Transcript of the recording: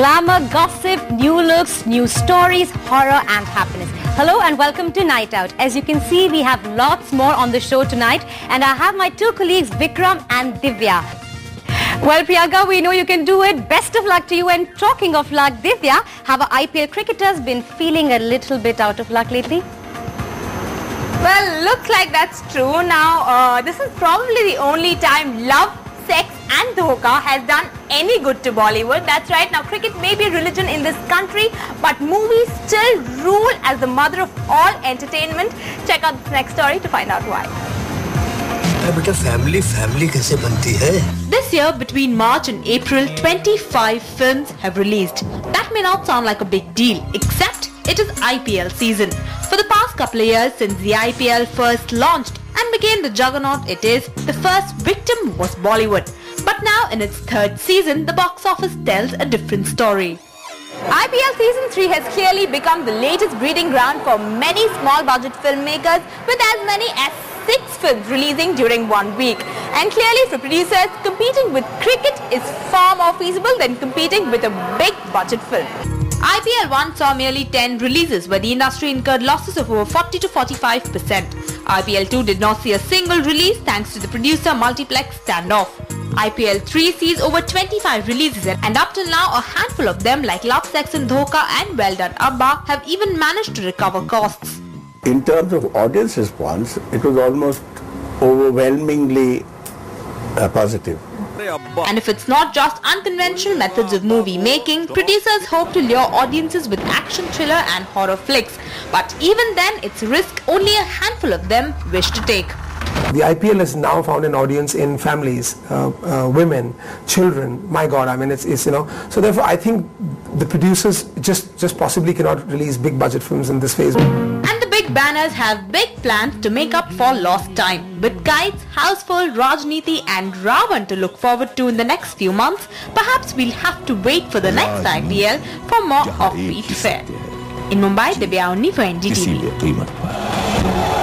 Glamour, gossip, new looks, new stories, horror and happiness. Hello and welcome to Night Out. As you can see, we have lots more on the show tonight and I have my two colleagues Vikram and Divya. Well, Priyanka, we know you can do it. Best of luck to you. And talking of luck, Divya, have our IPL cricketers been feeling a little bit out of luck lately? Well, looks like that's true. Now, uh, this is probably the only time love, and Dhokha has done any good to Bollywood. That's right. Now, cricket may be a religion in this country, but movies still rule as the mother of all entertainment. Check out this next story to find out why. This year, between March and April, 25 films have released. That may not sound like a big deal, except it is IPL season. For the past couple of years since the IPL first launched and became the juggernaut it is, the first victim was Bollywood. Now in its third season, the box office tells a different story. IPL Season 3 has clearly become the latest breeding ground for many small budget filmmakers with as many as six films releasing during one week. And clearly for producers, competing with cricket is far more feasible than competing with a big budget film. IPL 1 saw merely 10 releases where the industry incurred losses of over 40 to 45%. IPL 2 did not see a single release thanks to the producer multiplex standoff. IPL 3 sees over 25 releases and up till now a handful of them like Love Sex and Dhokha and Well Done Abba have even managed to recover costs. In terms of audience response, it was almost overwhelmingly uh, positive. And if it's not just unconventional methods of movie making, producers hope to lure audiences with action thriller and horror flicks. But even then, it's a risk only a handful of them wish to take. The IPL has now found an audience in families, uh, uh, women, children. My God, I mean, it's, it's, you know. So therefore, I think the producers just just possibly cannot release big budget films in this phase. And the big banners have big plans to make up for lost time. With Kites, Housefull, Raajneeti and Raavan to look forward to in the next few months, perhaps we'll have to wait for the next IPL for more offbeat fare. In Mumbai, Debya Unni for NDTV.